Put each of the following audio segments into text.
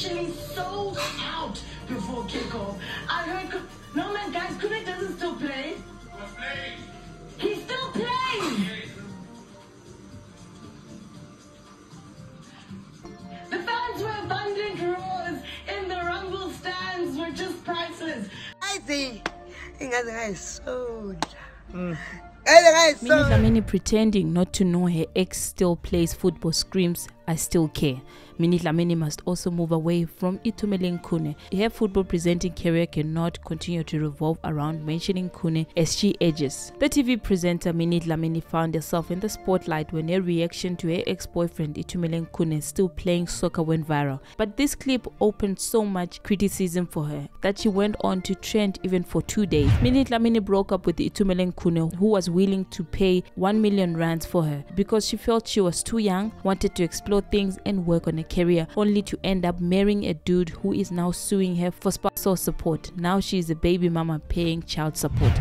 officially sold out before kickoff. I heard. No man, guys, Khune doesn't still play. He still plays. The fans were abundant roars, and the rumble stands were just priceless. I think ingaze ngayisola Mm. ngaze Minnie ngayisola Dlamini pretending not to know her ex still plays football screams, I still care. Minnie Dlamini must also move away from Itumeleng Khune. Her football presenting career cannot continue to revolve around mentioning Khune as she ages. The TV presenter Minnie Dlamini found herself in the spotlight when her reaction to her ex-boyfriend Itumeleng Khune still playing soccer went viral. But this clip opened so much criticism for her that she went on to trend even for two days. Minnie Dlamini broke up with Itumeleng Khune who was willing to pay 1 million rands for her because she felt she was too young, wanted to explore things and work on a career, only to end up marrying a dude who is now suing her for spousal support. Now she is a baby mama paying child support.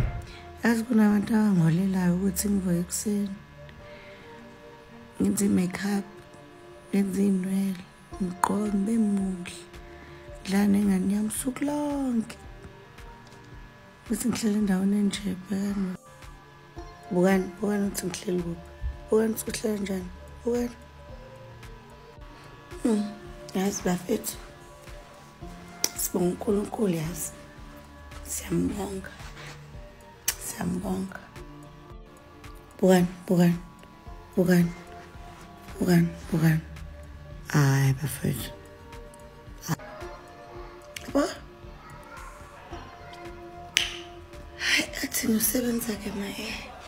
yazi kunabantu abangolelayo ukuthi ngivuke ekuseni ngenze i-makeup bukani bukani ukuthi ngihleli kuphi bukani ukuthi uhlele njani bukani Hmm, yazi bafethu sibonga unkulunkulu yazi siyambonga siyambonga bukani bukani bukani bukani bukani hayi bafethu yabo hayi athi nosebenza ke mae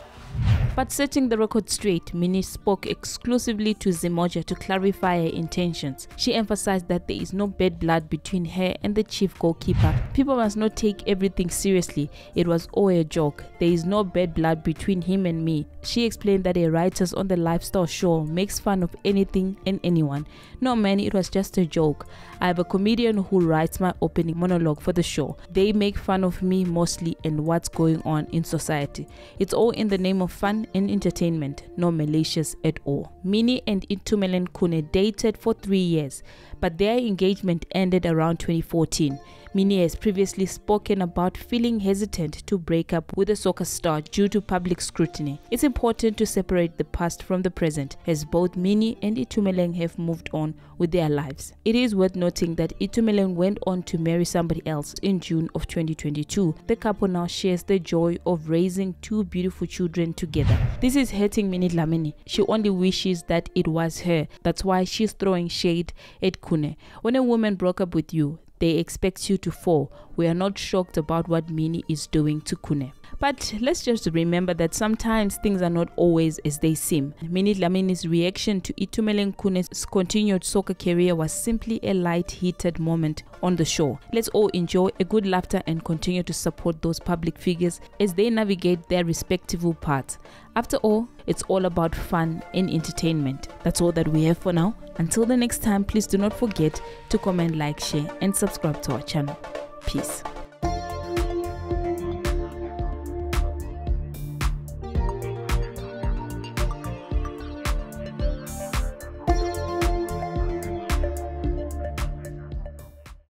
But setting the record straight, Minnie spoke exclusively to Zimoja to clarify her intentions. She emphasized that there is no bad blood between her and the chief goalkeeper. People must not take everything seriously. It was all a joke. There is no bad blood between him and me. She explained that a writers on the lifestyle show makes fun of anything and anyone. No man, it was just a joke. I have a comedian who writes my opening monologue for the show. They make fun of me mostly and what's going on in society. It's all in the name of fun and entertainment, no malicious at all. Minnie and Itumeleng Khune dated for three years, but their engagement ended around 2014. Minnie has previously spoken about feeling hesitant to break up with a soccer star due to public scrutiny. It's important to separate the past from the present, as both Minnie and Itumeleng have moved on with their lives. It is worth noting that Itumeleng went on to marry somebody else in June of 2022. The couple now shares the joy of raising two beautiful children together. This is hurting Minnie Dlamini. She only wishes that it was her. That's why she's throwing shade at Khune. When a woman broke up with you, they expect you to fall. We are not shocked about what Minnie is doing to Khune. But let's just remember that sometimes things are not always as they seem. Minnie Dlamini's reaction to Itumeleng Khune's continued soccer career was simply a light-heated moment on the show. Let's all enjoy a good laughter and continue to support those public figures as they navigate their respective paths. After all, it's all about fun and entertainment. That's all that we have for now. Until the next time, please do not forget to comment, like, share, and subscribe to our channel. Peace.